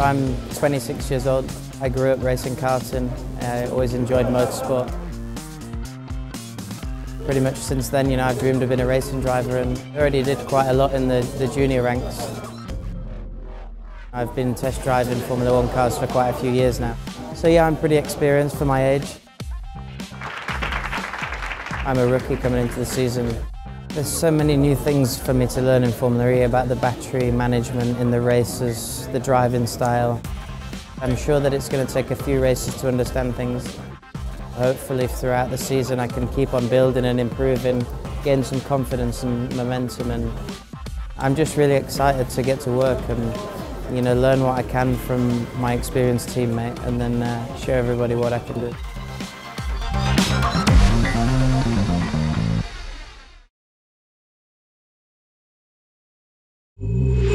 I'm 26 years old. I grew up racing karting. I always enjoyed motorsport. Pretty much since then, you know, I've dreamed of being a racing driver and already did quite a lot in the, the junior ranks. I've been test driving Formula One cars for quite a few years now. So yeah, I'm pretty experienced for my age. I'm a rookie coming into the season. There's so many new things for me to learn in Formula E about the battery management in the races, the driving style. I'm sure that it's going to take a few races to understand things. Hopefully throughout the season I can keep on building and improving, gain some confidence and momentum and I'm just really excited to get to work and you know learn what I can from my experienced teammate and then uh, show everybody what I can do. you